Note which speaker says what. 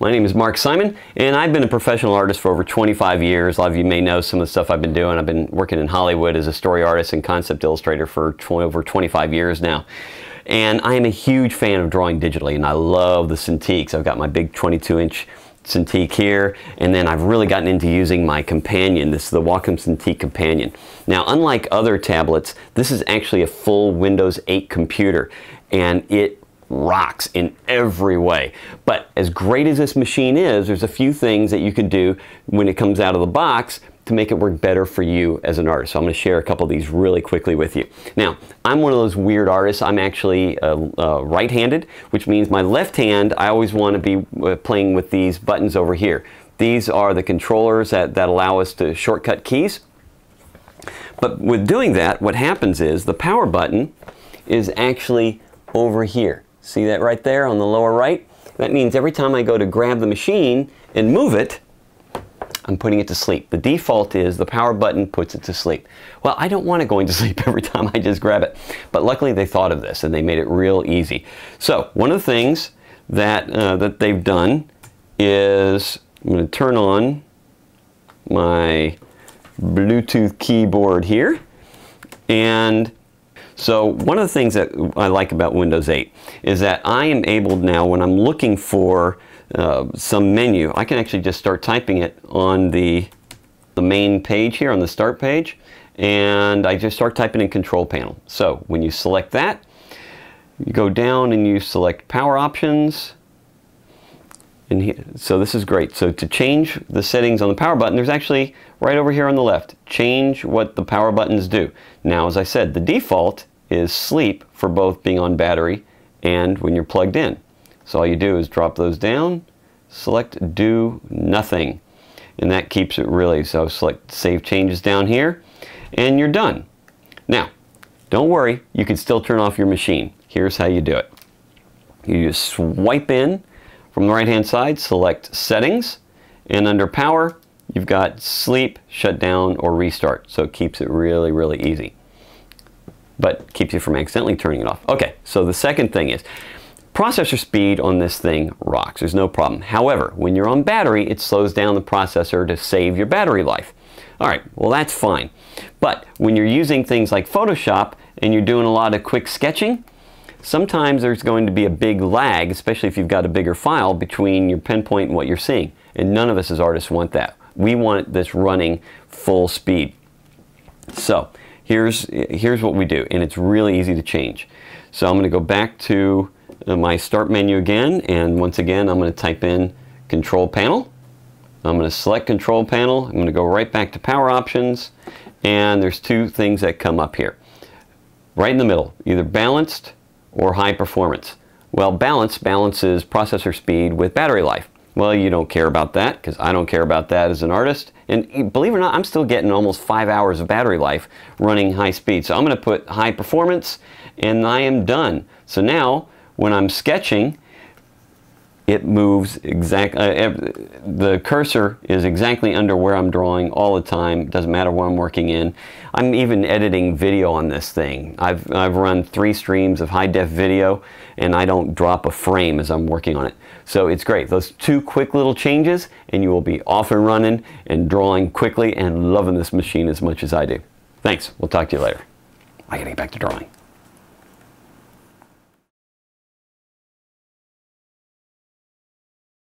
Speaker 1: My name is Mark Simon, and I've been a professional artist for over 25 years. A lot of you may know some of the stuff I've been doing. I've been working in Hollywood as a story artist and concept illustrator for over 25 years now. And I am a huge fan of drawing digitally, and I love the Cintiqs. I've got my big 22-inch Cintiq here, and then I've really gotten into using my companion. This is the Wacom Cintiq Companion. Now, unlike other tablets, this is actually a full Windows 8 computer, and it rocks in every way. But as great as this machine is, there's a few things that you can do when it comes out of the box to make it work better for you as an artist. So I'm going to share a couple of these really quickly with you. Now, I'm one of those weird artists. I'm actually uh, uh, right-handed, which means my left hand, I always want to be uh, playing with these buttons over here. These are the controllers that, that allow us to shortcut keys. But with doing that, what happens is the power button is actually over here. See that right there on the lower right? That means every time I go to grab the machine and move it, I'm putting it to sleep. The default is the power button puts it to sleep. Well, I don't want it going to sleep every time I just grab it. But luckily they thought of this and they made it real easy. So one of the things that, uh, that they've done is I'm going to turn on my Bluetooth keyboard here. And so one of the things that I like about Windows 8 is that I am able now when I'm looking for uh, some menu, I can actually just start typing it on the, the main page here on the start page and I just start typing in control panel. So when you select that, you go down and you select power options and so this is great. So to change the settings on the power button, there's actually right over here on the left, change what the power buttons do. Now, as I said, the default is sleep for both being on battery and when you're plugged in. So all you do is drop those down, select do nothing. And that keeps it really, so select save changes down here, and you're done. Now, don't worry, you can still turn off your machine. Here's how you do it. You just swipe in from the right hand side, select settings, and under power, you've got sleep, shut down, or restart. So it keeps it really, really easy. But keeps you from accidentally turning it off. Okay, so the second thing is, Processor speed on this thing rocks, there's no problem. However, when you're on battery, it slows down the processor to save your battery life. All right, well that's fine. But when you're using things like Photoshop and you're doing a lot of quick sketching, sometimes there's going to be a big lag, especially if you've got a bigger file between your pinpoint and what you're seeing. And none of us as artists want that. We want this running full speed. So here's, here's what we do, and it's really easy to change. So I'm going to go back to uh, my start menu again and once again I'm going to type in control panel. I'm going to select control panel. I'm going to go right back to power options and there's two things that come up here. Right in the middle, either balanced or high performance. Well, balance balances processor speed with battery life. Well, you don't care about that because I don't care about that as an artist. And believe it or not, I'm still getting almost five hours of battery life running high speed. So I'm going to put high performance and I am done. So now when I'm sketching, it moves exactly, Uh, the cursor is exactly under where I'm drawing all the time. Doesn't matter what I'm working in. I'm even editing video on this thing. I've I've run three streams of high def video, and I don't drop a frame as I'm working on it. So it's great. Those two quick little changes, and you will be off and running and drawing quickly and loving this machine as much as I do. Thanks. We'll talk to you later. I gotta get back to drawing.